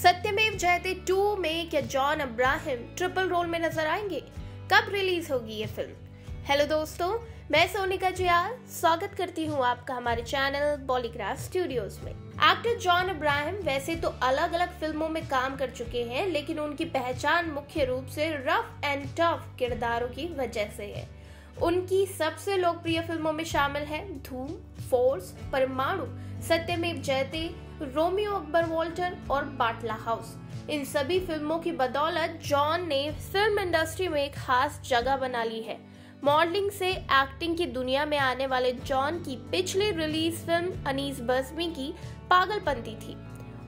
सत्यमेव जयते टू में क्या जॉन अब्राहम ट्रिपल रोल में नज़र आएँगे? कब रिलीज़ होगी ये फ़िल्म? हेलो दोस्तों, मैं सोनिका जियाल। स्वागत करती हूँ आपका हमारे चैनल बॉलीग्राफ स्टूडियोज में। एक्टर जॉन अब्राहम वैसे तो अलग अलग फ़िल्मों में काम कर चुके हैं, लेकिन उनकी पहचान मुख्य रूप से रफ एंड टफ किरदारों की वजह से है। उनकी सबसे लोकप्रिय फ़िल्मों में शामिल है धूम, फोर्स, परमाणु, सत्यमेव जयते, रोमियो अकबर वॉल्टर और बाटला हाउस। इन सभी फ़िल्मों की बदौलत जॉन ने फ़िल्म इंडस्ट्री में एक खास जगह बना ली है। मॉडलिंग से एक्टिंग की दुनिया में आने वाले जॉन की पिछली रिलीज़ फ़िल्म अनीस बसमी की पागलपंती थी।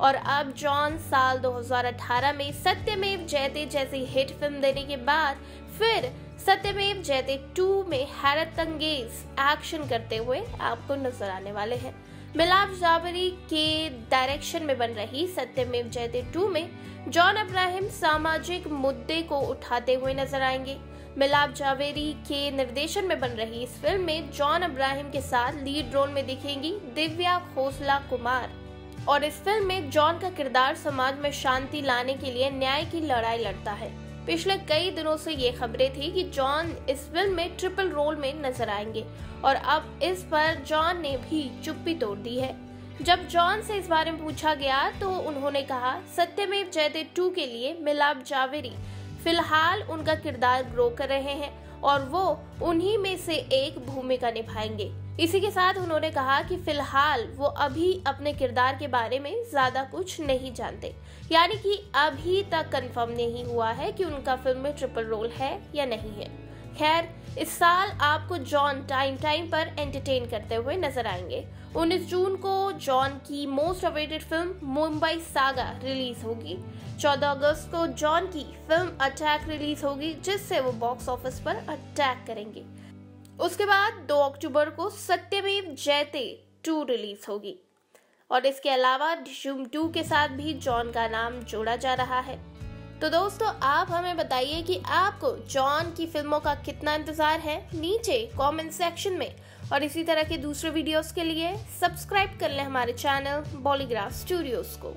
और अब जॉन साल 2018 में सत्यमेव जयते जैसी हिट फ़िल्म देने के बाद फिर सत्यमेव जयते टू में हैरत अंगेज एक्शन करते हुए आपको नज़र आने वाले हैं। मिलाप जावरी के डायरेक्शन में बन रही सत्यमेव जयते टू में जॉन अब्राहिम सामाजिक मुद्दे को उठाते हुए नज़र आएँगे। मिलाप जावेरी के निर्देशन में बन रही इस फ़िल्म में जॉन अब्राहिम के साथ लीड रोल में दिखेंगी दिव्या खोसला कुमार। और इस फ़िल्म में जॉन का किरदार समाज में शांति लाने के लिए न्याय की लड़ाई लड़ता है। पिछले कई दिनों से ये खबरें थी कि जॉन इस फ़िल्म में ट्रिपल रोल में नज़र आएँगे और अब इस पर जॉन ने भी चुप्पी तोड़ दी है। जब जॉन से इस बारे में पूछा गया तो उन्होंने कहा, सत्यमेव जयते टू के लिए मिलाप जावेरी फ़िलहाल उनका किरदार ग्रो कर रहे हैं और वो उन्हीं में से एक भूमिका निभाएँगे। इसी के साथ उन्होंने कहा कि फ़िलहाल वो अभी अपने किरदार के बारे में ज़्यादा कुछ नहीं जानते। यानी कि अभी तक कंफर्म नहीं हुआ है कि उनका फ़िल्म में ट्रिपल रोल है या नहीं है। खैर, इस साल आपको जॉन टाइम टाइम पर एंटरटेन करते हुए नज़र आएँगे। 19 जून को जॉन की मोस्ट अवेटेड फ़िल्म मुंबई सागा रिलीज़ होगी। 14 अगस्त को जॉन की फ़िल्म अटैक रिलीज़ होगी, जिससे वो बॉक्स ऑफ़िस पर अटैक करेंगे। उसके बाद 2 अक्टूबर को सत्यमेव जयते टू रिलीज़ होगी। और इसके अलावा डिशुम टू के साथ भी जॉन का नाम जोड़ा जा रहा है। तो दोस्तों, आप हमें बताइए कि आपको जॉन की फ़िल्मों का कितना इंतज़ार है नीचे कमेंट सेक्शन में। और इसी तरह के दूसरे वीडियोस के लिए सब्सक्राइब कर लें हमारे चैनल बॉलीग्राफ स्टूडियोज को।